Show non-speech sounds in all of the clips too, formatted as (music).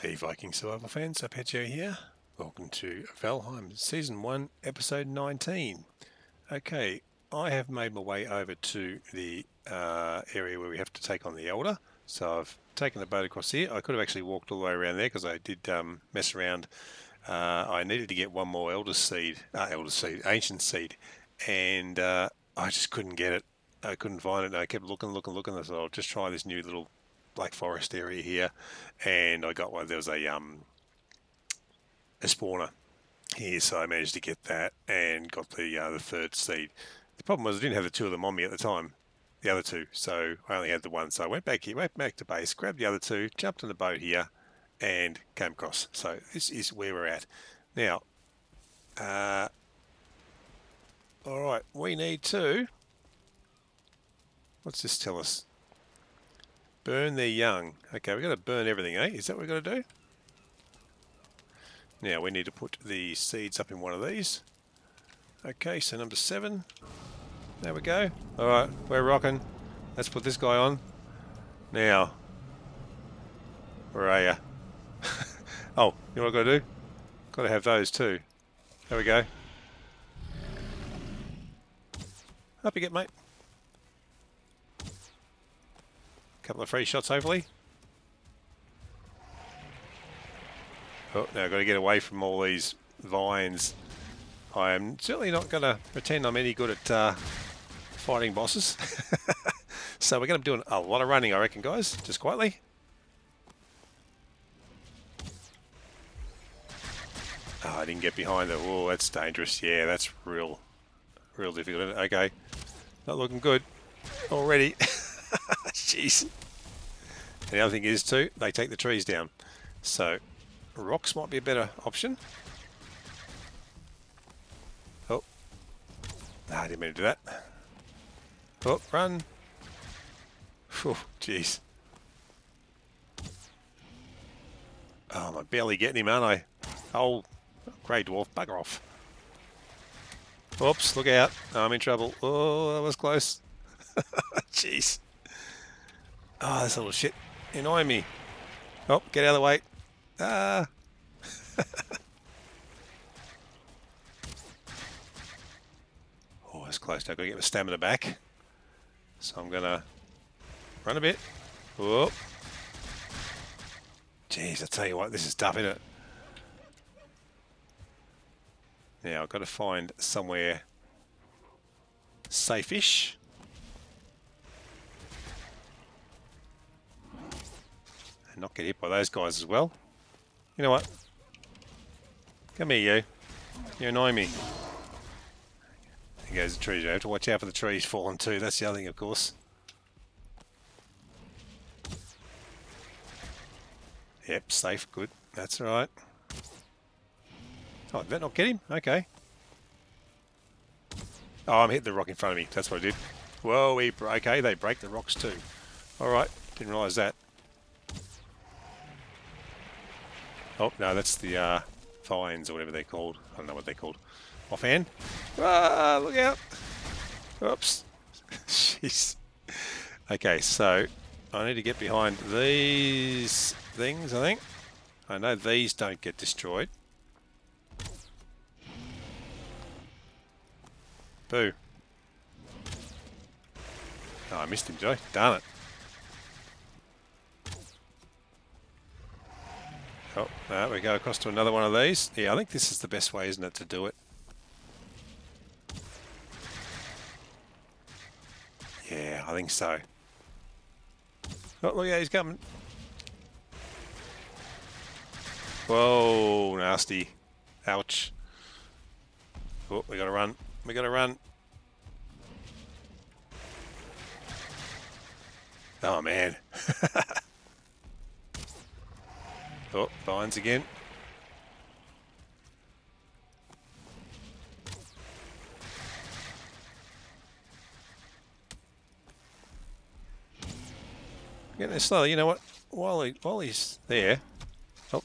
Hey Viking survival fans, Arpeggio here. Welcome to Valheim Season 1, Episode 19. Okay, I have made my way over to the uh, area where we have to take on the Elder. So I've taken the boat across here. I could have actually walked all the way around there because I did um, mess around. Uh, I needed to get one more Elder Seed, uh, Elder Seed, Ancient Seed, and uh, I just couldn't get it. I couldn't find it. And I kept looking, looking, looking. I thought I'll just try this new little Black Forest area here, and I got one. There was a um a spawner here, so I managed to get that and got the uh, the third seed. The problem was I didn't have the two of them on me at the time, the other two, so I only had the one. So I went back here, went back to base, grabbed the other two, jumped on the boat here, and came across. So this is where we're at now. Uh, all right, we need to. What's this tell us? Burn their young. Okay, we've got to burn everything, eh? Is that what we've got to do? Now, we need to put the seeds up in one of these. Okay, so number seven. There we go. Alright, we're rocking. Let's put this guy on. Now. Where are you? (laughs) oh, you know what I've got to do? Got to have those too. There we go. Up you get, mate. Couple of free shots, hopefully. Oh, now I've got to get away from all these vines. I am certainly not going to pretend I'm any good at uh, fighting bosses. (laughs) so we're going to be doing a lot of running, I reckon, guys. Just quietly. Oh, I didn't get behind it. Oh, that's dangerous. Yeah, that's real, real difficult. Okay, not looking good already. (laughs) Jeez. And the other thing is too, they take the trees down. So rocks might be a better option. Oh. Ah, I didn't mean to do that. Oh, run. Oh, jeez. Oh, I'm barely getting him, aren't I? Oh, grey dwarf, bugger off. Oops, look out. I'm in trouble. Oh, that was close. (laughs) Jeez. Oh, this little shit Annoy me. Oh, get out of the way. Ah. (laughs) oh, that's close. I've got to get my stamina back. So I'm going to run a bit. Whoop. Jeez, I tell you what, this is tough, isn't it? Now, I've got to find somewhere safe-ish. And not get hit by those guys as well. You know what? Come here, you. You annoy me. There goes the trees. You have to watch out for the trees falling too. That's the other thing, of course. Yep, safe, good. That's right. Oh, did that not get him? Okay. Oh, I'm hitting the rock in front of me. That's what I did. Whoa, we okay, they break the rocks too. All right, didn't realise that. Oh, no, that's the uh, vines or whatever they're called. I don't know what they're called. Offhand. Ah, look out. Oops. (laughs) Jeez. Okay, so I need to get behind these things, I think. I know these don't get destroyed. Boo. Oh, I missed him, Joe. Darn it. Oh, there we go across to another one of these. Yeah, I think this is the best way, isn't it, to do it? Yeah, I think so. Oh, look, yeah, he's coming. Whoa, nasty. Ouch. Oh, we gotta run. We gotta run. Oh, man. (laughs) Oh, vines again. Getting there slowly. You know what? While he while he's there. Oh,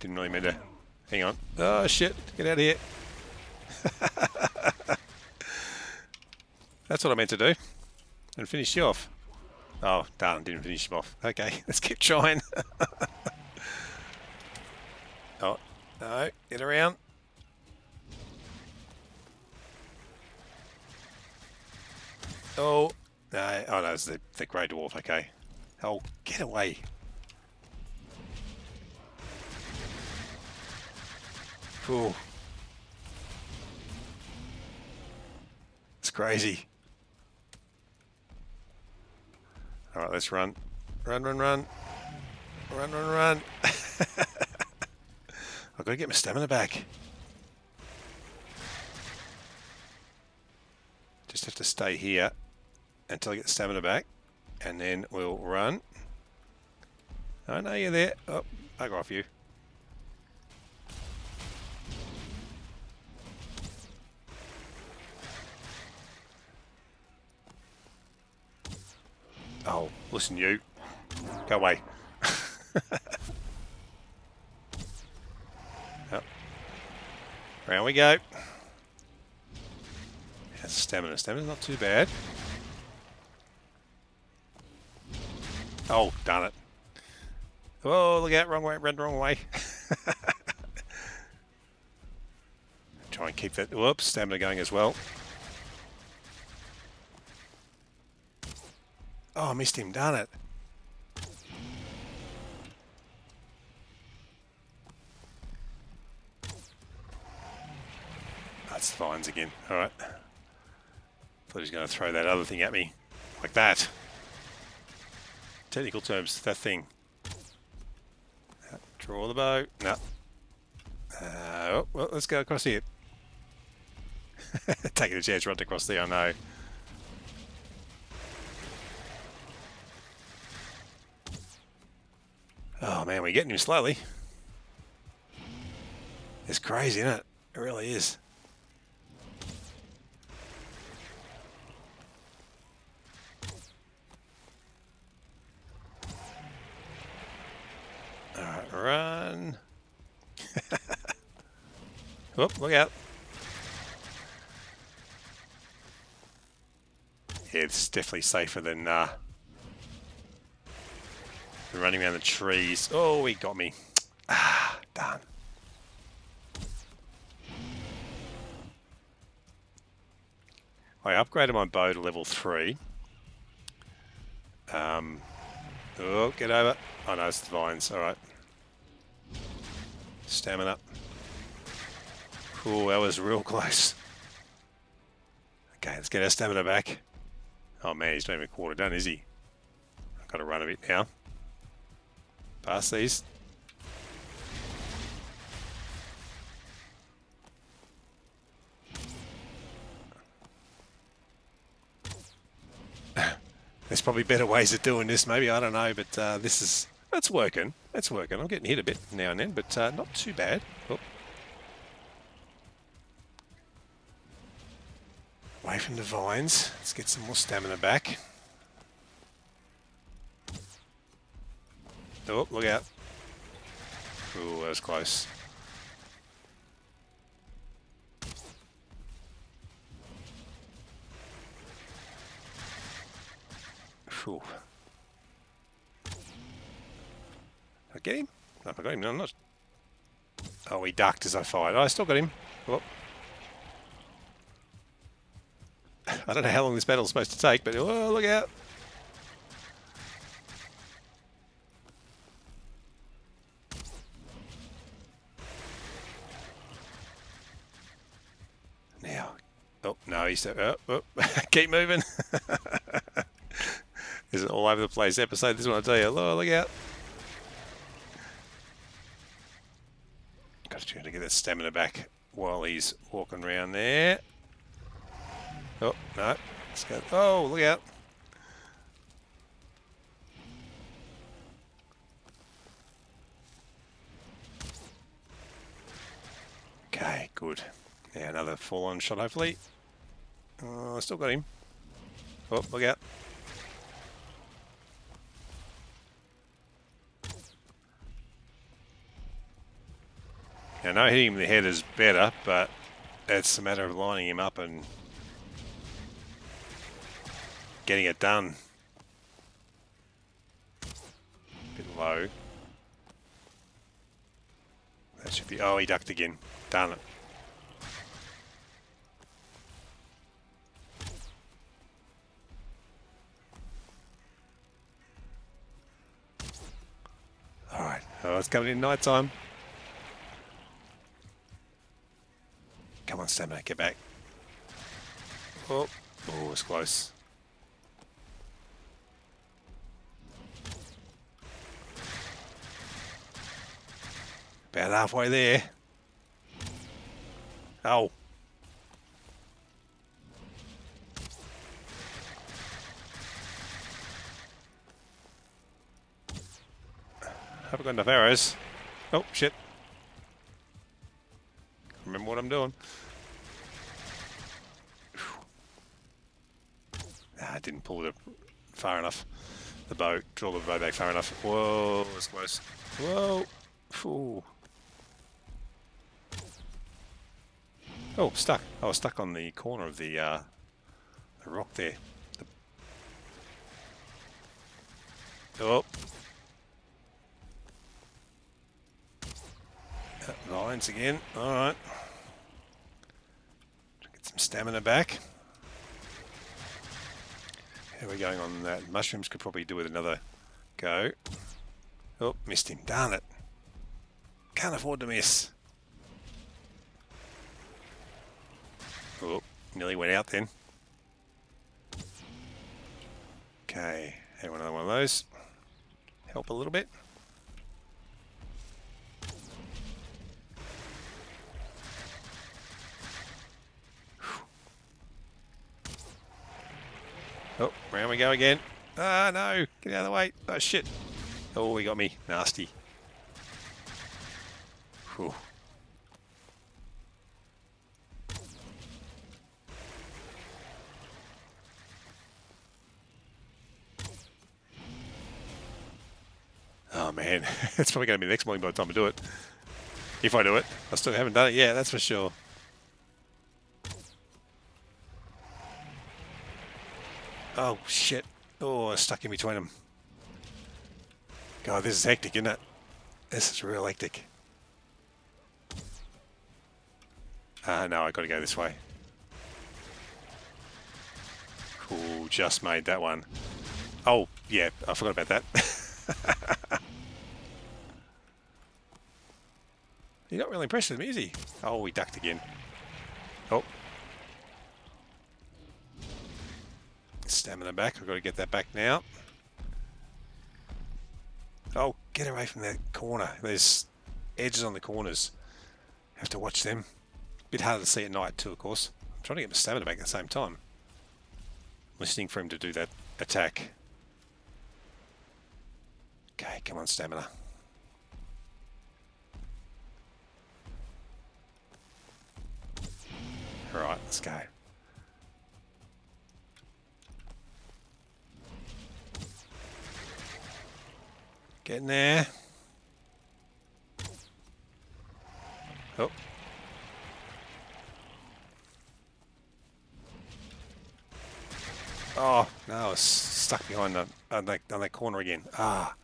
didn't really mean to. Hang on. Oh shit! Get out of here. (laughs) That's what I meant to do. And finish you off. Oh, darn, didn't finish him off. Okay, (laughs) let's keep trying. (laughs) Oh, no, get around. Oh, no, oh no, it's the, the Grey Dwarf, okay. Oh, get away. Cool. It's crazy. Alright, let's run. Run, run, run. Run, run, run. (laughs) I've got to get my stamina back. Just have to stay here until I get the stamina back. And then we'll run. I oh, know you're there. Oh, bugger off you. Oh, listen you. Go away. (laughs) Round we go. Has stamina. Stamina's not too bad. Oh, darn it. Oh, look out, wrong way, the wrong way. (laughs) Try and keep that, whoops, stamina going as well. Oh, I missed him, darn it. Fines again, alright. Thought he was going to throw that other thing at me, like that. Technical terms, that thing. Draw the bow. No. Uh, oh, well, let's go across here. (laughs) Taking a chance, run across there, I know. Oh man, we're getting him slowly. It's crazy, isn't it? It really is. Alright, run. (laughs) oh, look out. It's definitely safer than uh, running around the trees. Oh, he got me. Ah, darn. I upgraded my bow to level 3. Um, oh, get over. Oh no, it's the vines. Alright. Stamina. Oh, that was real close. Okay, let's get our stamina back. Oh man, he's not even a quarter done, is he? I've got to run a bit now. Pass these. (laughs) There's probably better ways of doing this, maybe, I don't know, but uh, this is, it's working. It's working. I'm getting hit a bit now and then, but uh, not too bad. Oh. Away from the vines. Let's get some more stamina back. Oh, look out. Oh, that was close. Whew. I get him? No, I got him. No, I'm not. Oh, he ducked as I fired. Oh, I still got him. Oh. (laughs) I don't know how long this battle's supposed to take, but oh, look out. Now, oh, no, he's oh, oh. (laughs) keep moving. (laughs) this Is all over the place episode? This one I tell you. Oh, look out. Got to try to get that stamina back while he's walking around there. Oh, no. Let's go. Oh, look out. Okay, good. Yeah, another full-on shot, hopefully. Uh, still got him. Oh, look out. I know hitting him in the head is better, but it's a matter of lining him up and getting it done. Bit low. What's with the... Oh, he ducked again. Darn it. Alright. Oh, it's coming in night time. Stamina. Get back. Oh, oh, it's close. About halfway there. Oh. Haven't got enough arrows. Oh, shit. Remember what I'm doing. I didn't pull it up far enough. The bow, draw the bow back far enough. Whoa, it's close. Whoa. Ooh. Oh, stuck. I was stuck on the corner of the, uh, the rock there. The... Oh. Lines again. Alright. Get some stamina back. How are we going on that? Mushrooms could probably do with another go. Oh, missed him. Darn it. Can't afford to miss. Oh, nearly went out then. Okay, have another one of those. Help a little bit. Oh, round we go again. Ah, no. Get out of the way. Oh, shit. Oh, he got me. Nasty. Whew. Oh man, (laughs) it's probably going to be the next morning by the time I do it. If I do it. I still haven't done it yet, that's for sure. Oh shit. Oh, stuck in between them. God, this is hectic, isn't it? This is real hectic. Ah, uh, no, I got to go this way. Cool, just made that one. Oh, yeah, I forgot about that. (laughs) You're not really impressed with me, is he? Oh, he ducked again. Oh. Stamina back. I've got to get that back now. Oh, get away from that corner. There's edges on the corners. Have to watch them. Bit harder to see at night too, of course. I'm trying to get my stamina back at the same time. Listening for him to do that attack. Okay, come on, stamina. Alright, let's go. Getting there. Oh. Oh, no, I was stuck behind the, that, on that corner again. Ah.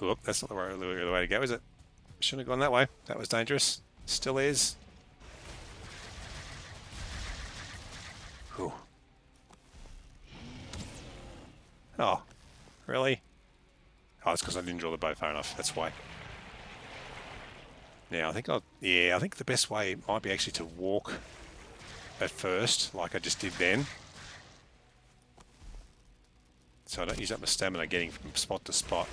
Whoop, that's not the way, the way to go, is it? Shouldn't have gone that way. That was dangerous. Still is. Whew. Oh, really? Oh, it's because I didn't draw the bow far enough. That's why. Now, I think I'll... Yeah, I think the best way might be actually to walk at first, like I just did then. So I don't use up my stamina getting from spot to spot.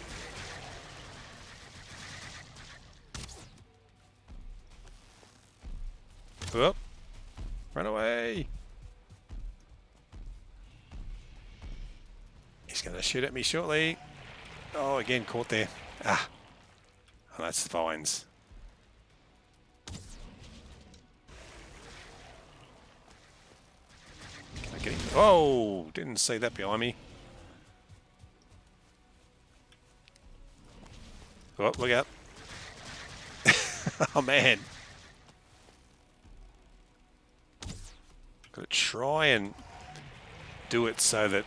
Whoop! Run away! He's going to shoot at me shortly. Oh, again, caught there. Ah. Oh, that's the vines. Can I get him? Oh, didn't see that behind me. Oh, look out. (laughs) oh, man. Got to try and do it so that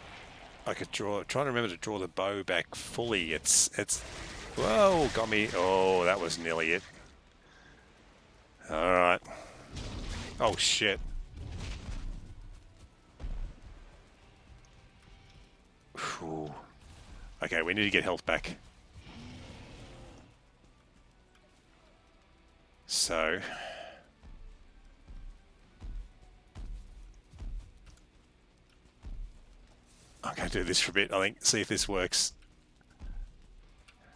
I could draw, trying to remember to draw the bow back fully. It's, it's Whoa, got me. Oh, that was nearly it. Alright. Oh, shit. Whew. Okay, we need to get health back. So... I'm going to do this for a bit, I think, see if this works.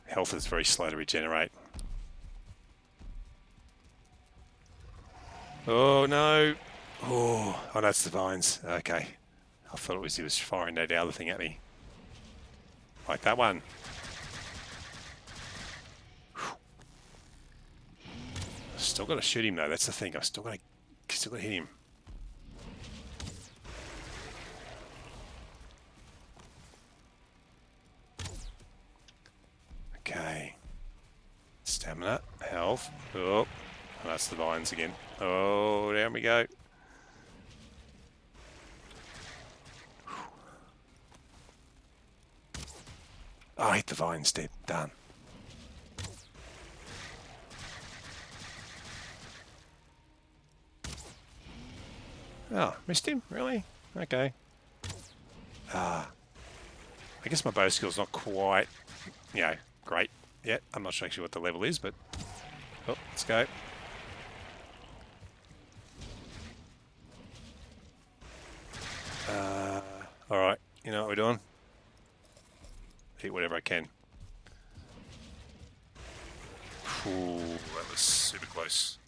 Health is very slow to regenerate. Oh no! Oh, oh that's the vines. Okay. I thought it was he was firing that other thing at me. Like that one. Still got to shoot him though. That's the thing. I still got to, still got to hit him. Okay. Stamina, health. Oh, that's the vines again. Oh, down we go. Oh, I hit the vines, dead. Done. Oh, missed him? Really? Okay. Ah. I guess my bow skill's not quite, you know, great yet. I'm not sure actually what the level is, but... Oh, let's go. Uh, Alright, you know what we're doing? Hit whatever I can. Ooh, that was super close.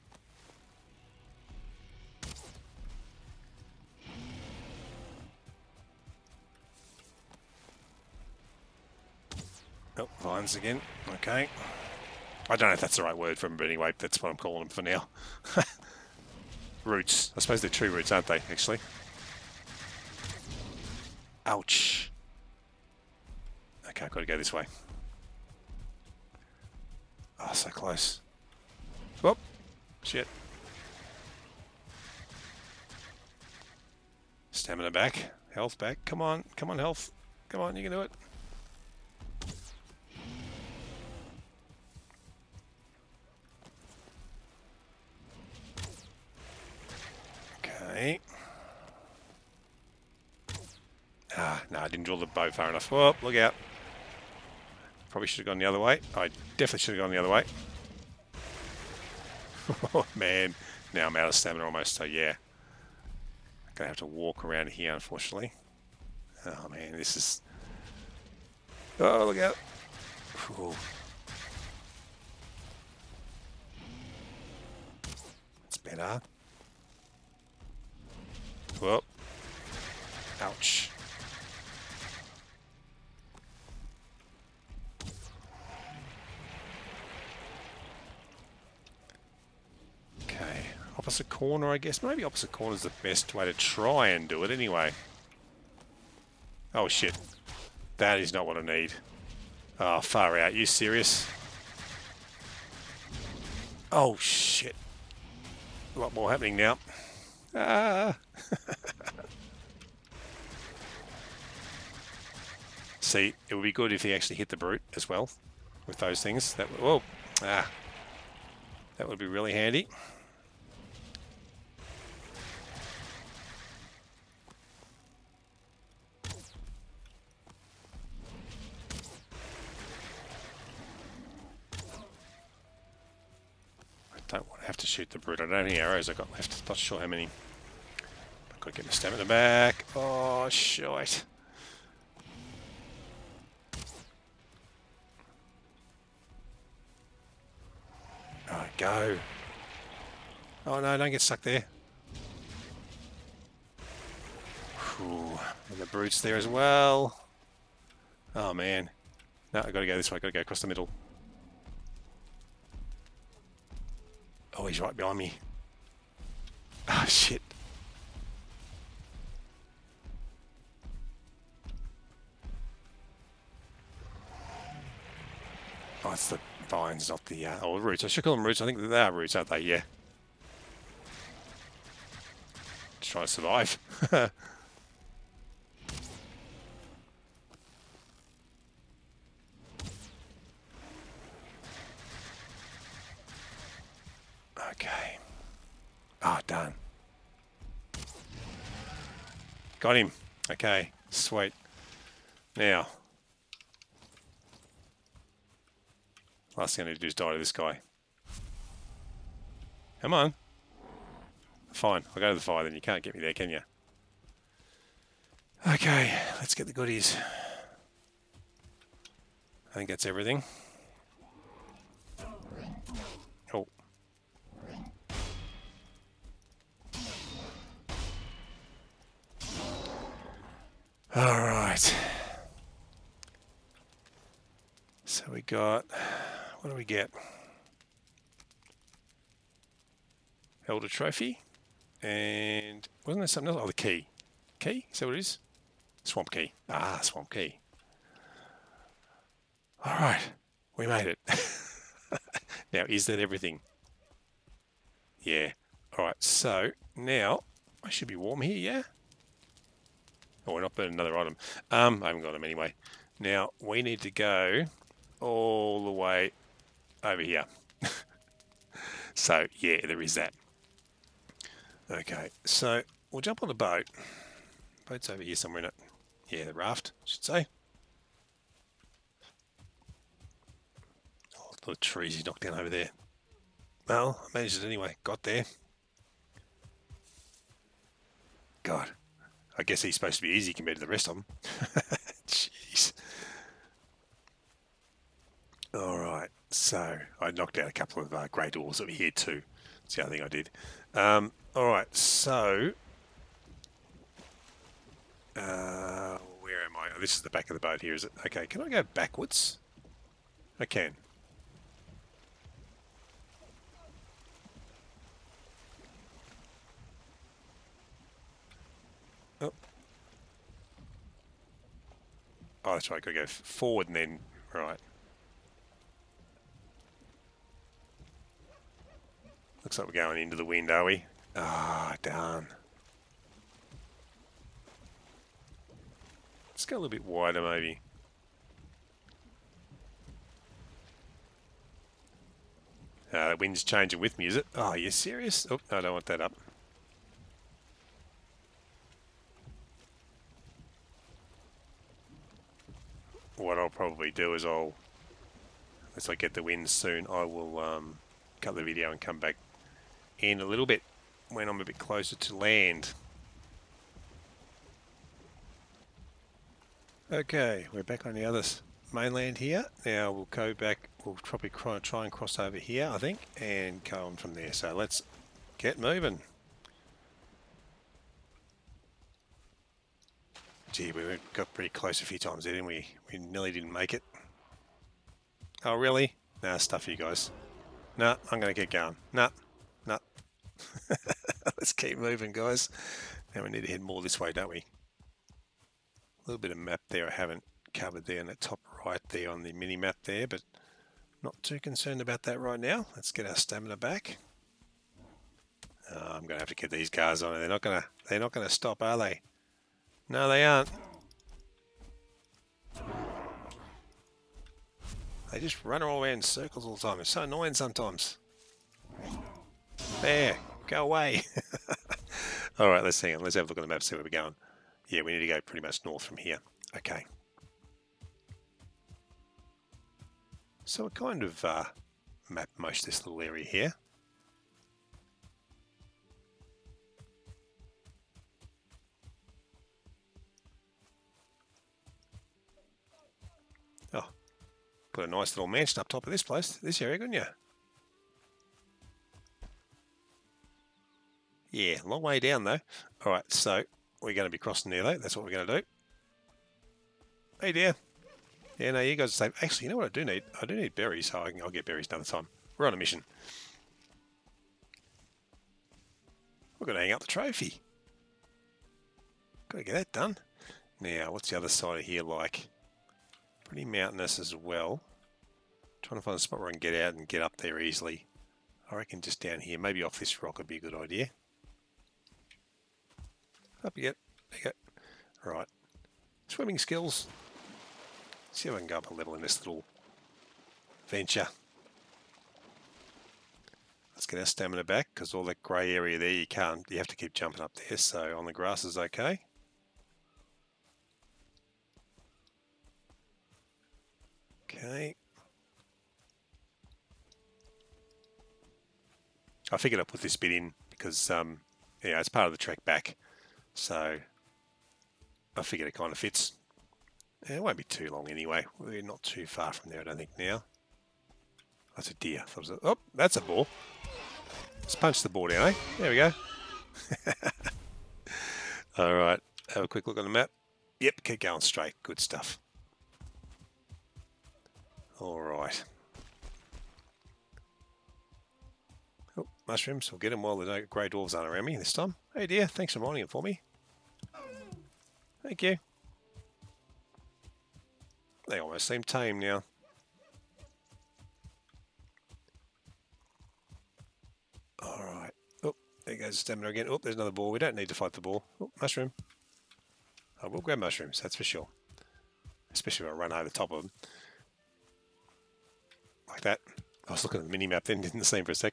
Oh, vines again. Okay. I don't know if that's the right word for them, but anyway, that's what I'm calling them for now. (laughs) roots. I suppose they're tree roots, aren't they, actually? Ouch. Okay, I've got to go this way. Oh, so close. Whoop. Shit. Stamina back. Health back. Come on. Come on, health. Come on, you can do it. Okay. Ah, no, I didn't draw the bow far enough. Oh, look out. Probably should have gone the other way. I definitely should have gone the other way. (laughs) oh, man. Now I'm out of stamina almost, so yeah. I'm going to have to walk around here, unfortunately. Oh, man, this is... Oh, look out. Ooh. It's better. Well. Ouch. Okay, opposite corner, I guess. Maybe opposite corner is the best way to try and do it anyway. Oh, shit. That is not what I need. Oh, far out. You serious? Oh, shit. A lot more happening now. Ah. (laughs) See, it would be good if he actually hit the brute as well with those things. That would, whoa, ah, that would be really handy. don't want to have to shoot the brute. I don't know how many arrows I got left. Not sure how many. I've got to get my stamina the back. Oh. Oh, go. Oh no, don't get stuck there. Whew. And the brute's there as well. Oh man. No, I've got to go this way. I've got to go across the middle. Oh, he's right behind me. Ah, oh, shit. Oh, it's the vines, not the uh, oh, roots. I should call them roots. I think they are roots, aren't they? Yeah. Just trying to survive. (laughs) Okay. Ah, oh, done. Got him. Okay, sweet. Now, last thing I need to do is die to this guy. Come on. Fine, I'll go to the fire then. You can't get me there, can you? Okay, let's get the goodies. I think that's everything. All right. So we got, what do we get? Elder Trophy. And wasn't there something else? Oh, the key. Key? Is that what it is? Swamp key. Ah, swamp key. All right. We made it. (laughs) now, is that everything? Yeah. All right. So now I should be warm here, yeah? Oh, we're not burning another item. Um, I haven't got them anyway. Now, we need to go all the way over here. (laughs) so, yeah, there is that. Okay, so we'll jump on the boat. Boat's over here somewhere in it. Yeah, the raft, I should say. Oh, the trees he knocked down over there. Well, I managed it anyway. Got there. God, I guess he's supposed to be easy compared to the rest of them. (laughs) Jeez. All right, so I knocked out a couple of uh, grey dwarfs over here too. That's the other thing I did. Um, all right, so uh, where am I? Oh, this is the back of the boat here, is it? Okay, can I go backwards? I can. Oh. Oh, that's right. Got to go forward and then right. Looks like we're going into the wind, are we? Ah, darn. Let's go a little bit wider, maybe. Uh, the wind's changing with me, is it? Oh, you serious? Oh, no, I don't want that up. What I'll probably do is I'll, as I get the wind soon, I will um, cut the video and come back in a little bit when I'm a bit closer to land. Okay, we're back on the other mainland here. Now we'll go back, we'll probably try and cross over here, I think, and go on from there. So let's get moving. Gee, we got pretty close a few times there, didn't we? We nearly didn't make it. Oh, really? Nah, stuff you guys. Nah, I'm going to get going. Nah, nah. (laughs) Let's keep moving, guys. Now we need to head more this way, don't we? A little bit of map there I haven't covered there in the top right there on the mini map there, but not too concerned about that right now. Let's get our stamina back. Oh, I'm gonna have to get these cars on. They're not gonna. They're not gonna stop, are they? No, they aren't. They just run all around in circles all the time. It's so annoying sometimes. There. Go away. (laughs) All right, let's hang on. Let's have a look at the map, see where we're going. Yeah, we need to go pretty much north from here. Okay. So we kind of uh, map most of this little area here. Put a nice little mansion up top of this place, this area, couldn't you? Yeah, long way down though. All right, so we're going to be crossing there though. That's what we're going to do. Hey deer. Yeah, no, you guys are safe. Actually, you know what I do need? I do need berries, so I can, I'll get berries another time. We're on a mission. We're going to hang up the trophy. Got to get that done. Now, what's the other side of here like? Pretty mountainous as well. Trying to find a spot where I can get out and get up there easily. I reckon just down here, maybe off this rock would be a good idea. Up you get. There you go. Right. Swimming skills. See if I can go up a level in this little venture. Let's get our stamina back because all that grey area there you can't, you have to keep jumping up there. So on the grass is okay. Okay. I figured I'd put this bit in because um, yeah, it's part of the track back. So I figured it kind of fits. Yeah, it won't be too long anyway. We're not too far from there, I don't think, now. That's a deer. That a, oh, that's a boar. Let's punch the boar down, eh? There we go. (laughs) All right, have a quick look on the map. Yep, keep going straight. Good stuff. All right. Oh, mushrooms. We'll get them while the grey dwarves aren't around me this time. Hey deer, thanks for mining it for me. Thank you. They almost seem tame now. Alright. Oh, there goes the stamina again. Oh, there's another boar. We don't need to fight the boar. Oh, mushroom. I will grab mushrooms, that's for sure. Especially if I run over the top of them. Like that. I was looking at the mini-map then, didn't see him for a sec.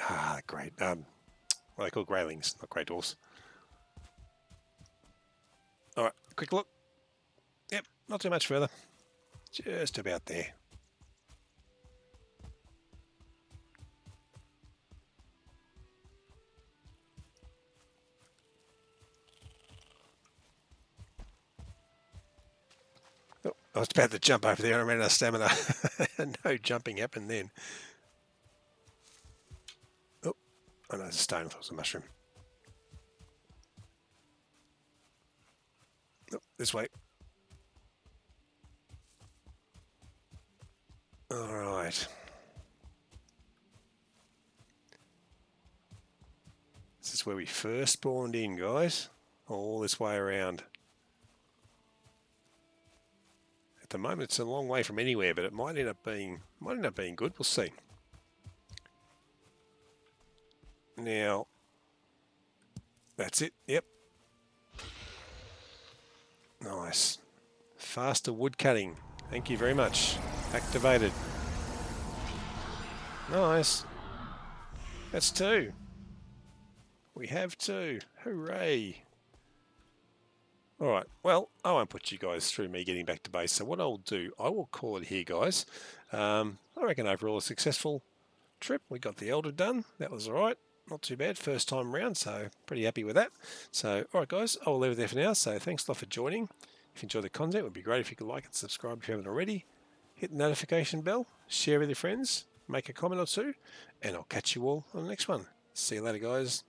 Ah, great. Um, what they call Greylings, not grey dwarfs. Alright, quick look. Yep, not too much further. Just about there. I was about to jump over there and I ran out of stamina. (laughs) no jumping happened then. Oh, oh no, it's a stone. I thought it was a mushroom. Oh, this way. All right. This is where we first spawned in, guys. All this way around. The moment, it's a long way from anywhere, but it might end up being might end up being good. We'll see. Now, that's it. Yep. Nice. Faster wood cutting. Thank you very much. Activated. Nice. That's two. We have two. Hooray. Alright, well, I won't put you guys through me getting back to base, so what I'll do, I will call it here, guys. Um, I reckon overall a successful trip. We got the Elder done. That was alright. Not too bad, first time round, so pretty happy with that. So, alright guys, I'll leave it there for now, so thanks a lot for joining. If you enjoyed the content, it would be great if you could like and subscribe if you haven't already hit the notification bell, share with your friends, make a comment or two, and I'll catch you all on the next one. See you later, guys.